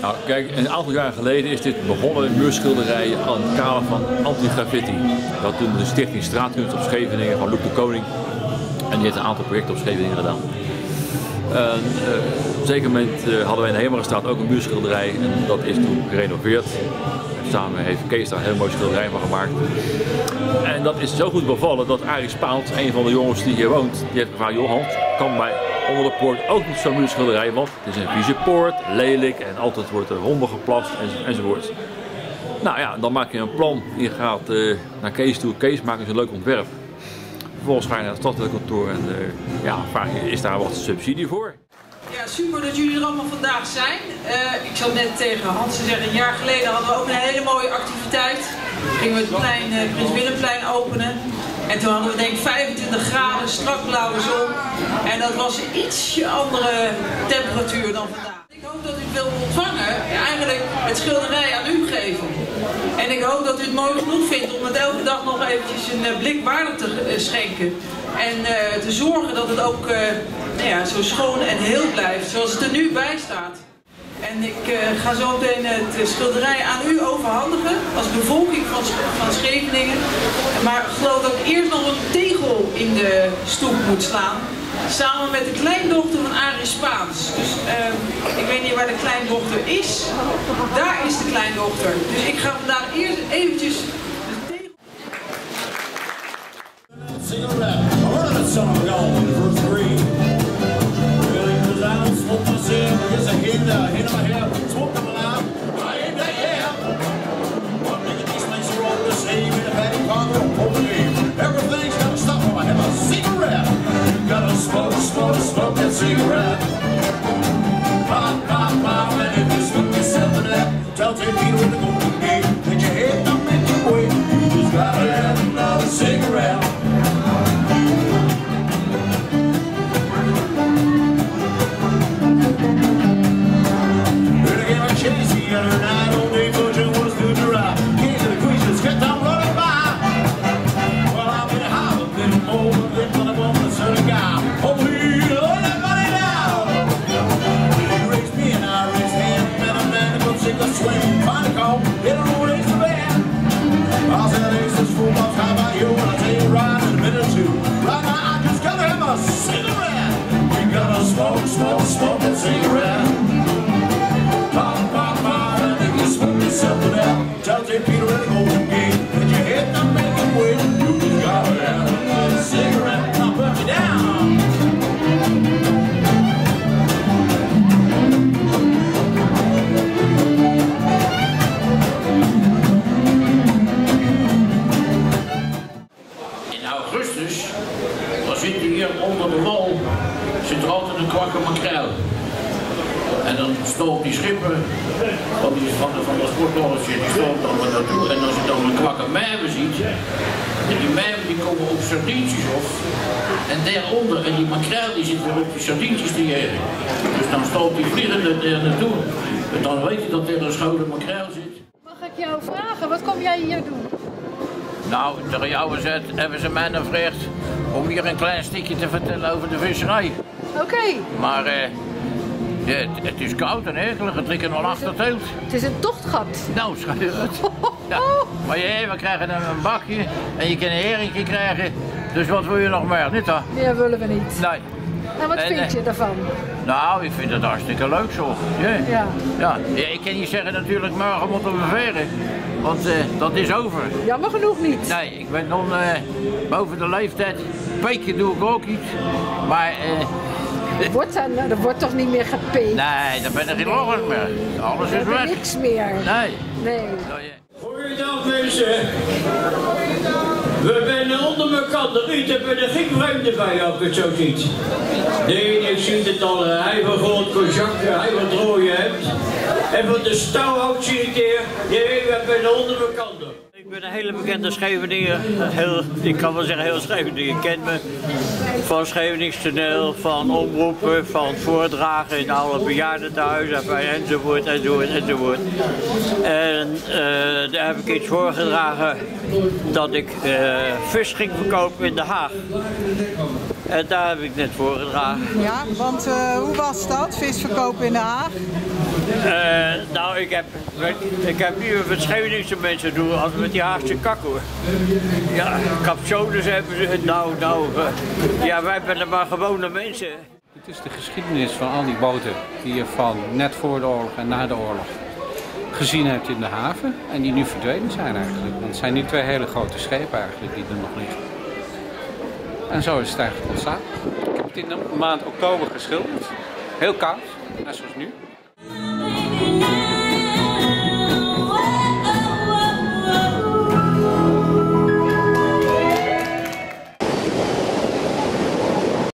Nou, kijk, een aantal jaar geleden is dit begonnen muurschilderijen aan het kader van anti-graffiti. Dat toen de stichting Straatkunst op Scheveningen van Loek de Koning. En die heeft een aantal projecten op Scheveningen gedaan. Eh, op een zeker moment eh, hadden wij in de Hemelstraat ook een muurschilderij en dat is toen gerenoveerd. Samen heeft Kees daar een heel mooi schilderij van gemaakt. En dat is zo goed bevallen dat Arie Spaans, een van de jongens die hier woont, die heeft gevraagd, Johan, kan bij onder de poort ook niet zo'n muurschilderij, want het is een vieze poort, lelijk en altijd wordt er rommel geplast enzo- enzovoort. Nou ja, dan maak je een plan. Je gaat eh, naar Kees toe. Kees maakt eens een leuk ontwerp. Vervolgens ga je naar het stadsdeelkantoor en eh, ja, vraag je, is daar wat subsidie voor? Ja, super dat jullie er allemaal vandaag zijn. Eh, ik zat net tegen Hans zeggen, een jaar geleden hadden we ook een hele mooie activiteit. Gingen we het plein, Prins Willemplein openen. En toen hadden we denk ik 25 graden, strak blauwe zon. En dat was een ietsje andere temperatuur dan vandaag. Ik hoop dat u het wil ontvangen, eigenlijk het schilderij aan u geven. En ik hoop dat u het mooi genoeg vindt om het elke dag nog eventjes een eh, blik waarde te eh, schenken. En eh, te zorgen dat het ook nou ja, zo schoon en heel blijft, zoals het er nu bij staat. En ik eh, ga zo meteen het eh, schilderij aan u overhandigen als bevolking van, van Scheveningen. Maar ik geloof dat ik eerst nog een tegel in de stoep moet slaan. Samen met de kleindochter van Arie Spaans. Dus ehm, ik weet niet waar de kleindochter is. Daar is de kleindochter. Dus ik ga vandaag eerst eventjes Pop, pop, pop, and if you smoke yourself to that, tell Ted Peter in the golden gate that your head don't you wait. You just gotta have another cigarette. somos. Stoot die schipper van, die, van, de, van dat sportlolletje, die stoot dan er naartoe. En als je dan een kwakke mijven ziet, en die mijven die komen op sardientjes af. En daaronder, en die makreel die zit weer op die sardientjes te jagen. Dus dan stoot die vliegende er naartoe. En dan weet je dat er een schone makreel zit. Mag ik jou vragen, wat kom jij hier doen? Nou, tegen jou gezet hebben ze mij gevraagd om hier een klein stukje te vertellen over de visserij. Oké, Maar eh, ja, het, het is koud en eigenlijk, het ligt er nog achter teelt. het is een tochtgat. Nou, schat. Ja. Maar ja, we krijgen een bakje en je kan een heringje krijgen. Dus wat wil je nog meer, niet dat? Meer willen we niet. Nee. En wat En, vind eh, je daarvan? Nou, ik vind het hartstikke leuk zo. Ja. Ja. Ja. ja, ik kan niet zeggen natuurlijk morgen moeten we veren. Want eh, dat is over. Jammer genoeg niet. Nee, ik ben dan eh, boven de leeftijd. Peken doe ik ook iets. Maar wordt, dan, er wordt toch niet meer gepeekt? nee, dan ben ik geen logos meer. Alles We is weg. niks meer. Nee. Nee. Nou, ja. Goeiedag mensen. We zijn onder elkaar niet, er ben er geen vreemden bij als het zo ziet. Nee, ik zie het al, hij van groot kozakje, hij van rode hebt. En van de stouwhout zie ik hier, nee, we zijn onder elkaar. Ik ben een hele bekende Scheveninger. Heel, ik kan wel zeggen heel Scheveningen. Je kent me van Schevenings toneel, van omroepen, van voordragen in alle bejaardentehuizen enzovoort, enzovoort, enzovoort. En eh, daar heb ik iets voorgedragen dat ik eh, vis ging verkopen in Den Haag. En daar heb ik net voorgedragen. Ja, want eh, hoe was dat, visverkoop in Den Haag? Eh, nou, ik heb, ik heb nu met Scheveningse mensen doen als met die Haagse kak hoor. Ja, capsones hebben ze. Nou, nou. eh, ja, wij zijn maar gewone mensen. Het is de geschiedenis van al die boten die je van net voor de oorlog en na de oorlog gezien hebt in de haven en die nu verdwenen zijn eigenlijk. Want het zijn nu twee hele grote schepen eigenlijk die er nog liggen. En zo is het eigenlijk ontstaan. Ik heb het in de maand oktober geschilderd. Heel koud, net zoals nu.